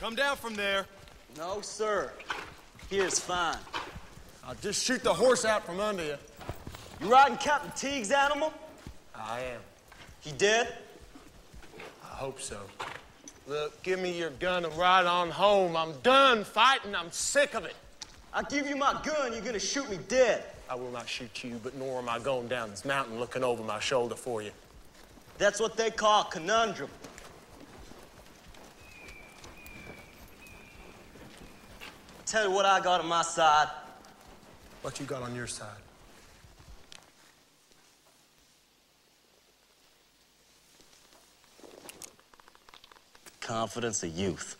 Come down from there. No, sir. Here's fine. I'll just shoot the horse out from under you. You riding Captain Teague's animal? I am. He dead? I hope so. Look, give me your gun and ride on home. I'm done fighting. I'm sick of it. I give you my gun, you're gonna shoot me dead. I will not shoot you, but nor am I going down this mountain looking over my shoulder for you. That's what they call a conundrum. Tell you what I got on my side. What you got on your side? Confidence of youth.